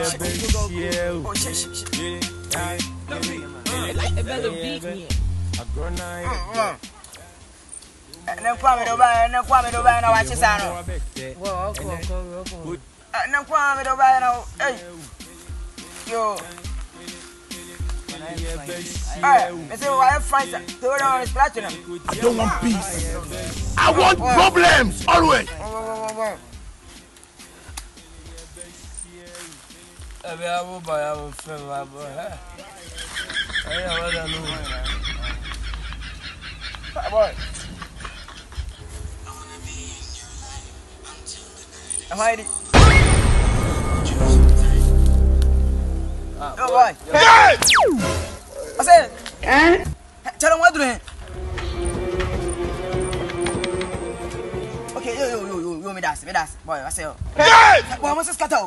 I don't want peace. I want problems, always. Ebi awo ba ya wo fẹ wa bọ ẹ. Ẹ yà wọ́n dà lóhùn. Ẹ máa di. Yo boy. Ọsẹ. Jẹ́rọ wọn dùn ẹ̀. yo yo yo yo me das, me das, boy. dà sí bọ̀ Boy, I'm Bọ̀ ọmọ sí scatter